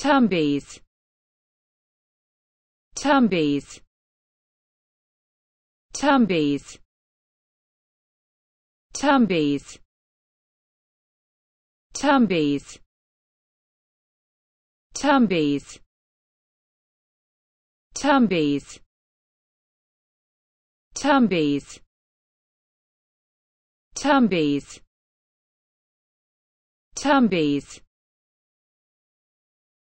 Tumbies Tumbies Tumbies Tumbies Tumbies Tumbies Tumbies Tumbies Tumbies Tumbies